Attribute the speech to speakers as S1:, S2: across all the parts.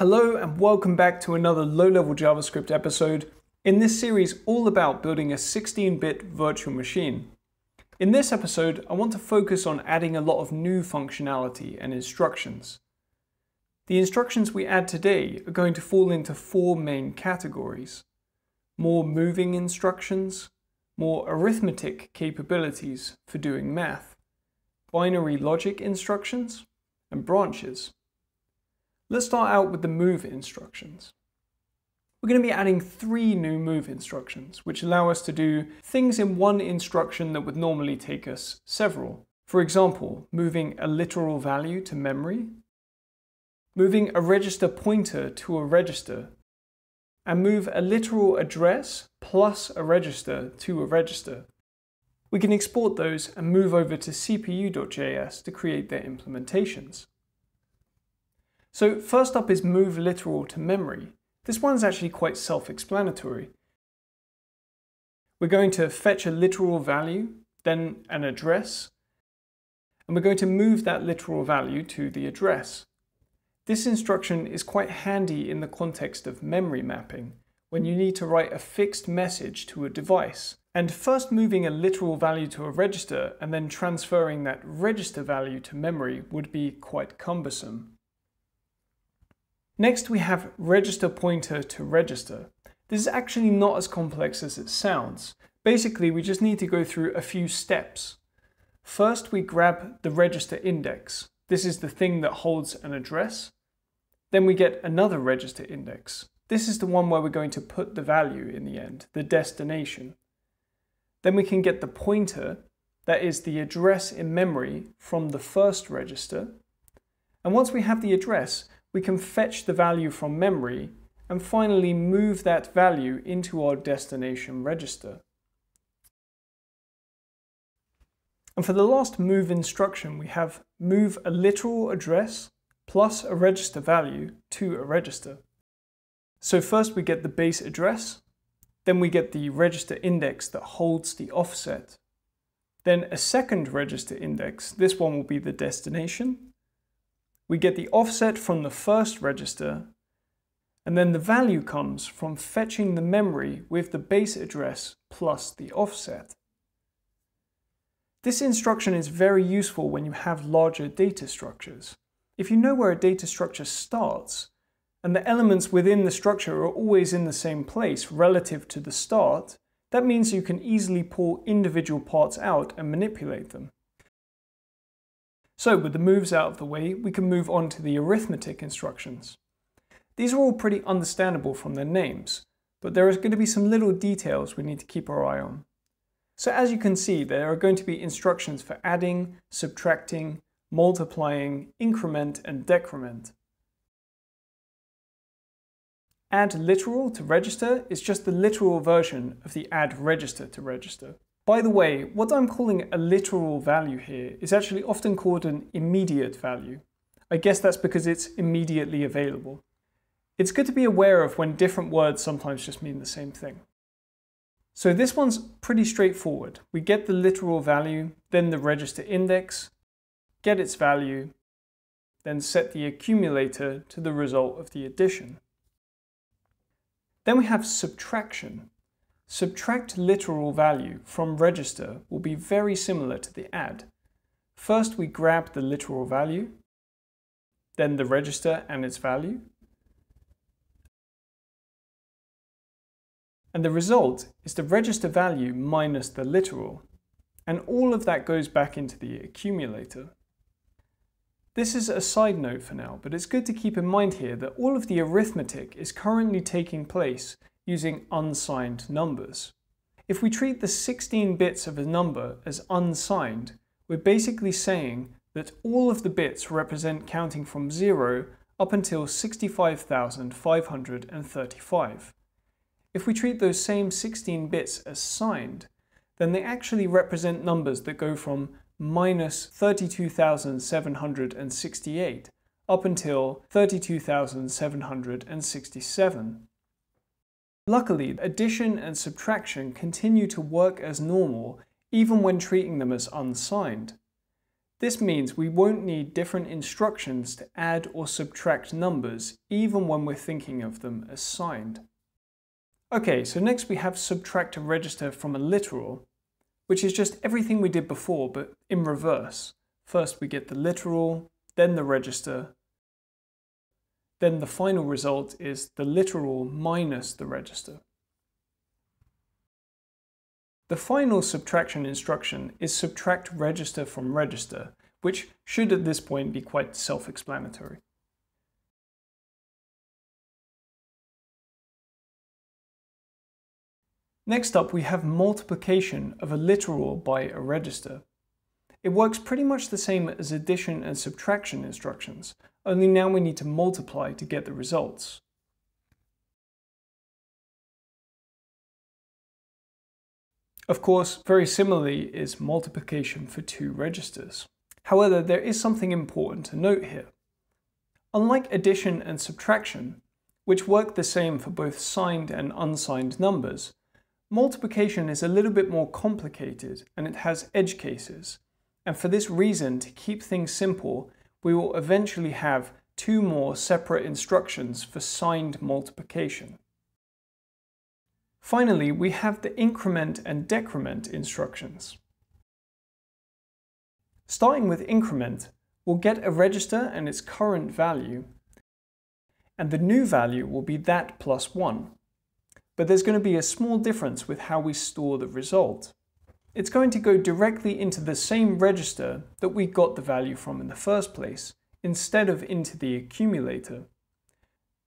S1: Hello and welcome back to another low-level JavaScript episode, in this series all about building a 16-bit virtual machine. In this episode, I want to focus on adding a lot of new functionality and instructions. The instructions we add today are going to fall into four main categories. More moving instructions, more arithmetic capabilities for doing math, binary logic instructions, and branches. Let's start out with the move instructions. We're going to be adding three new move instructions, which allow us to do things in one instruction that would normally take us several. For example, moving a literal value to memory, moving a register pointer to a register, and move a literal address plus a register to a register. We can export those and move over to cpu.js to create their implementations. So first up is move literal to memory. This one's actually quite self-explanatory. We're going to fetch a literal value, then an address, and we're going to move that literal value to the address. This instruction is quite handy in the context of memory mapping, when you need to write a fixed message to a device. And first moving a literal value to a register and then transferring that register value to memory would be quite cumbersome. Next we have register pointer to register. This is actually not as complex as it sounds. Basically we just need to go through a few steps. First we grab the register index. This is the thing that holds an address. Then we get another register index. This is the one where we're going to put the value in the end, the destination. Then we can get the pointer, that is the address in memory from the first register. And once we have the address, we can fetch the value from memory and finally move that value into our destination register. And for the last move instruction, we have move a literal address plus a register value to a register. So first we get the base address, then we get the register index that holds the offset. Then a second register index, this one will be the destination, we get the offset from the first register, and then the value comes from fetching the memory with the base address plus the offset. This instruction is very useful when you have larger data structures. If you know where a data structure starts, and the elements within the structure are always in the same place relative to the start, that means you can easily pull individual parts out and manipulate them. So with the moves out of the way, we can move on to the arithmetic instructions. These are all pretty understandable from their names, but there is going to be some little details we need to keep our eye on. So as you can see, there are going to be instructions for adding, subtracting, multiplying, increment, and decrement. Add literal to register is just the literal version of the add register to register. By the way, what I'm calling a literal value here is actually often called an immediate value. I guess that's because it's immediately available. It's good to be aware of when different words sometimes just mean the same thing. So this one's pretty straightforward. We get the literal value, then the register index, get its value, then set the accumulator to the result of the addition. Then we have subtraction. Subtract literal value from register will be very similar to the add. First we grab the literal value, then the register and its value, and the result is the register value minus the literal, and all of that goes back into the accumulator. This is a side note for now, but it's good to keep in mind here that all of the arithmetic is currently taking place using unsigned numbers. If we treat the 16 bits of a number as unsigned, we're basically saying that all of the bits represent counting from 0 up until 65,535. If we treat those same 16 bits as signed, then they actually represent numbers that go from minus 32,768 up until 32,767. Luckily, addition and subtraction continue to work as normal even when treating them as unsigned. This means we won't need different instructions to add or subtract numbers, even when we're thinking of them as signed. Okay, so next we have subtract a register from a literal, which is just everything we did before, but in reverse. First we get the literal, then the register, then the final result is the literal minus the register. The final subtraction instruction is subtract register from register, which should at this point be quite self-explanatory. Next up we have multiplication of a literal by a register. It works pretty much the same as addition and subtraction instructions, only now we need to multiply to get the results. Of course, very similarly is multiplication for two registers. However, there is something important to note here. Unlike addition and subtraction, which work the same for both signed and unsigned numbers, multiplication is a little bit more complicated and it has edge cases. And for this reason, to keep things simple, we will eventually have two more separate instructions for signed multiplication. Finally, we have the increment and decrement instructions. Starting with increment, we'll get a register and its current value, and the new value will be that plus 1. But there's going to be a small difference with how we store the result. It's going to go directly into the same register that we got the value from in the first place, instead of into the accumulator.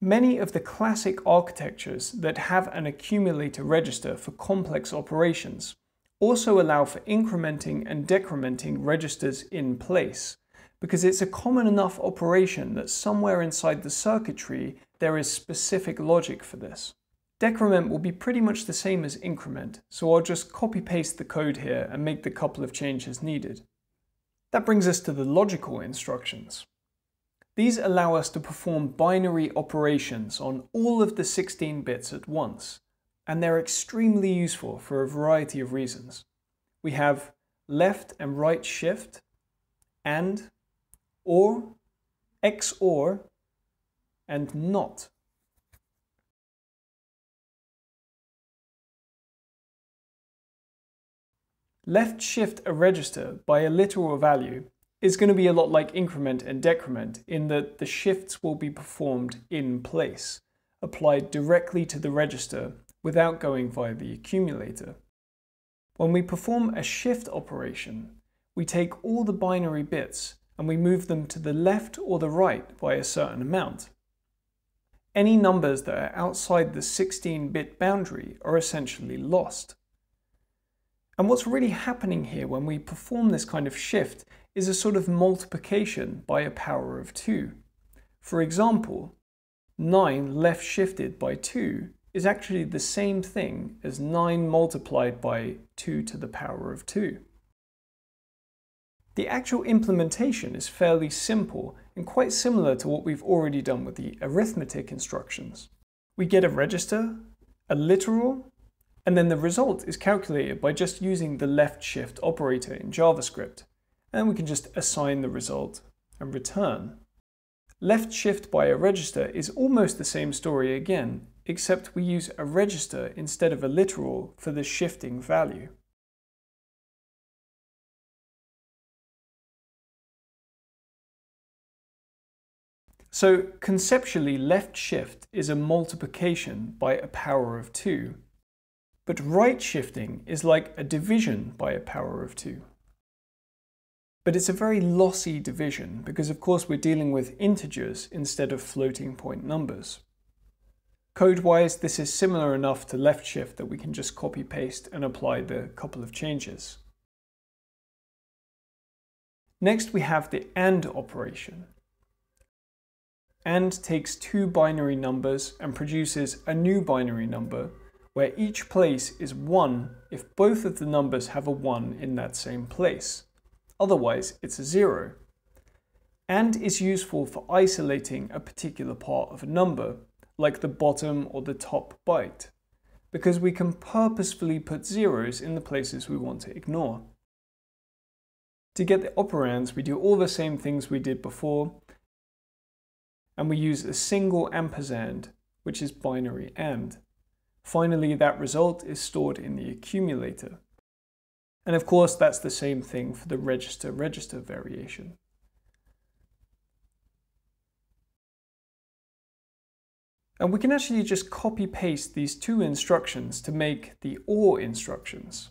S1: Many of the classic architectures that have an accumulator register for complex operations also allow for incrementing and decrementing registers in place, because it's a common enough operation that somewhere inside the circuitry there is specific logic for this. Decrement will be pretty much the same as increment, so I'll just copy paste the code here and make the couple of changes needed. That brings us to the logical instructions. These allow us to perform binary operations on all of the 16 bits at once, and they're extremely useful for a variety of reasons. We have left and right shift, and, or, XOR, and not. Left shift a register by a literal value is going to be a lot like increment and decrement in that the shifts will be performed in place, applied directly to the register without going via the accumulator. When we perform a shift operation, we take all the binary bits and we move them to the left or the right by a certain amount. Any numbers that are outside the 16-bit boundary are essentially lost. And what's really happening here when we perform this kind of shift is a sort of multiplication by a power of 2. For example, 9 left shifted by 2 is actually the same thing as 9 multiplied by 2 to the power of 2. The actual implementation is fairly simple and quite similar to what we've already done with the arithmetic instructions. We get a register, a literal, and then the result is calculated by just using the left shift operator in JavaScript and we can just assign the result and return. Left shift by a register is almost the same story again, except we use a register instead of a literal for the shifting value. So conceptually left shift is a multiplication by a power of 2, but right shifting is like a division by a power of 2. But it's a very lossy division because of course we're dealing with integers instead of floating point numbers. Code-wise, this is similar enough to left shift that we can just copy paste and apply the couple of changes. Next we have the AND operation. AND takes two binary numbers and produces a new binary number where each place is 1 if both of the numbers have a 1 in that same place. Otherwise, it's a zero. And is useful for isolating a particular part of a number, like the bottom or the top byte, because we can purposefully put zeros in the places we want to ignore. To get the operands, we do all the same things we did before, and we use a single ampersand, which is binary AND. Finally, that result is stored in the accumulator. And of course, that's the same thing for the register-register variation. And we can actually just copy paste these two instructions to make the OR instructions.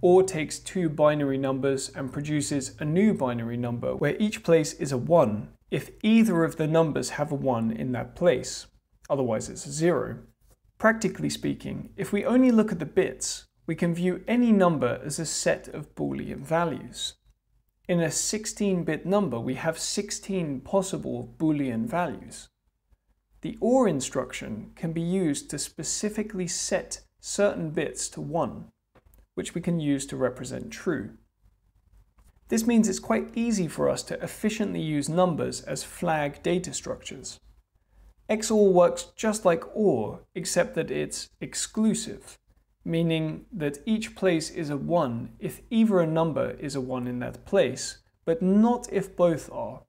S1: OR takes two binary numbers and produces a new binary number where each place is a 1 if either of the numbers have a 1 in that place. Otherwise it's a 0. Practically speaking, if we only look at the bits, we can view any number as a set of Boolean values. In a 16-bit number, we have 16 possible Boolean values. The OR instruction can be used to specifically set certain bits to 1, which we can use to represent true. This means it's quite easy for us to efficiently use numbers as flag data structures. XOR works just like OR, except that it's exclusive, meaning that each place is a 1 if either a number is a 1 in that place, but not if both are.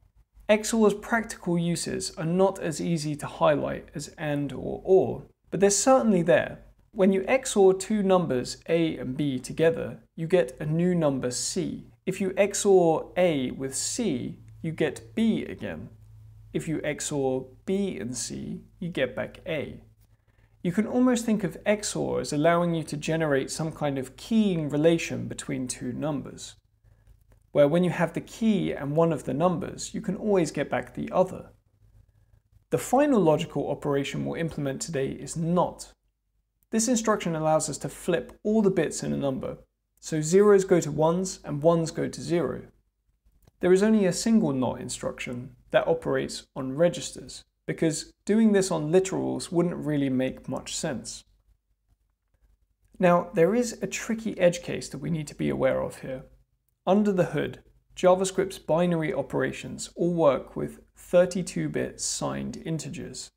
S1: XOR's practical uses are not as easy to highlight as AND or OR, but they're certainly there. When you XOR two numbers A and B together, you get a new number C. If you XOR A with C, you get B again. If you XOR B and C, you get back A. You can almost think of XOR as allowing you to generate some kind of keying relation between two numbers where when you have the key and one of the numbers, you can always get back the other. The final logical operation we'll implement today is NOT. This instruction allows us to flip all the bits in a number, so zeros go to ones and ones go to zero. There is only a single NOT instruction that operates on registers, because doing this on literals wouldn't really make much sense. Now, there is a tricky edge case that we need to be aware of here. Under the hood, JavaScript's binary operations all work with 32-bit signed integers.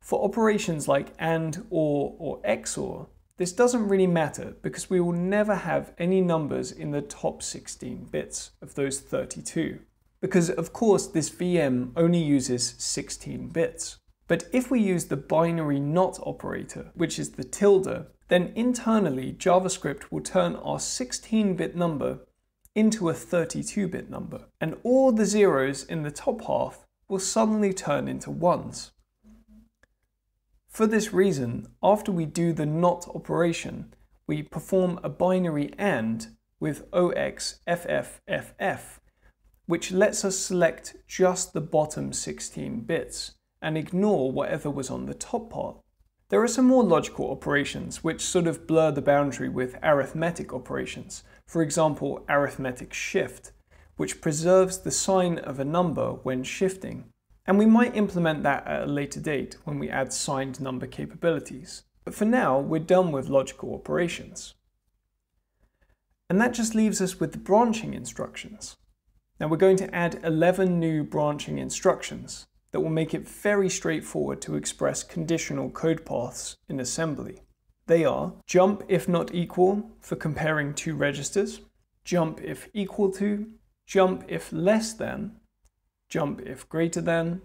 S1: For operations like AND, OR, or XOR, this doesn't really matter because we will never have any numbers in the top 16 bits of those 32. Because of course this VM only uses 16 bits. But if we use the binary not operator, which is the tilde, then internally JavaScript will turn our 16-bit number into a 32-bit number, and all the zeros in the top half will suddenly turn into ones. For this reason, after we do the NOT operation, we perform a binary AND with OXFFFF, which lets us select just the bottom 16 bits and ignore whatever was on the top part. There are some more logical operations which sort of blur the boundary with arithmetic operations, for example, arithmetic shift, which preserves the sign of a number when shifting. And we might implement that at a later date when we add signed number capabilities. But for now, we're done with logical operations. And that just leaves us with the branching instructions. Now we're going to add 11 new branching instructions that will make it very straightforward to express conditional code paths in assembly. They are jump if not equal for comparing two registers, jump if equal to, jump if less than, jump if greater than,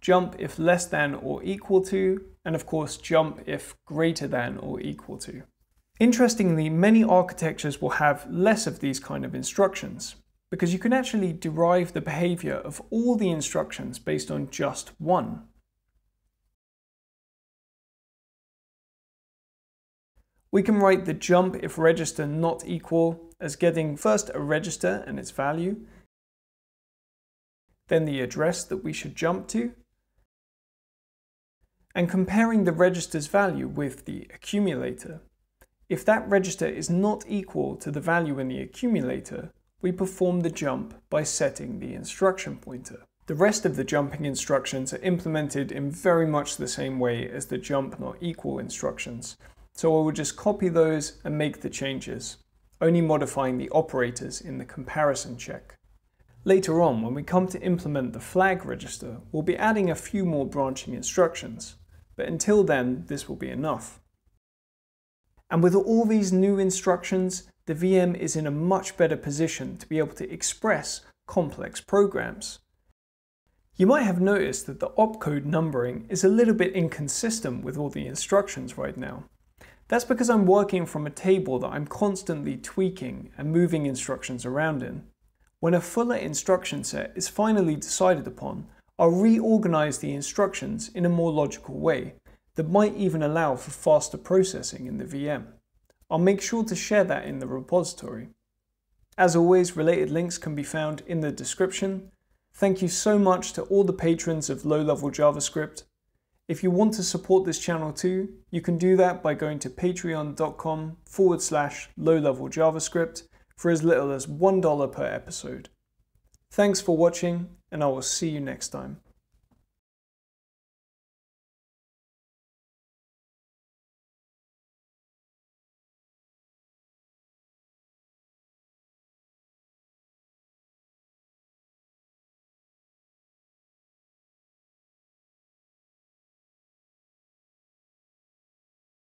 S1: jump if less than or equal to, and of course jump if greater than or equal to. Interestingly, many architectures will have less of these kind of instructions, because you can actually derive the behavior of all the instructions based on just one. We can write the jump if register not equal as getting first a register and its value, then the address that we should jump to, and comparing the register's value with the accumulator. If that register is not equal to the value in the accumulator, we perform the jump by setting the instruction pointer. The rest of the jumping instructions are implemented in very much the same way as the jump not equal instructions, so I will just copy those and make the changes, only modifying the operators in the comparison check. Later on, when we come to implement the flag register, we'll be adding a few more branching instructions, but until then, this will be enough. And with all these new instructions, the VM is in a much better position to be able to express complex programs. You might have noticed that the opcode numbering is a little bit inconsistent with all the instructions right now. That's because I'm working from a table that I'm constantly tweaking and moving instructions around in. When a fuller instruction set is finally decided upon, I'll reorganize the instructions in a more logical way that might even allow for faster processing in the VM. I'll make sure to share that in the repository. As always, related links can be found in the description. Thank you so much to all the patrons of Low Level JavaScript. If you want to support this channel too, you can do that by going to patreon.com forward slash low level JavaScript for as little as $1 per episode. Thanks for watching, and I will see you next time.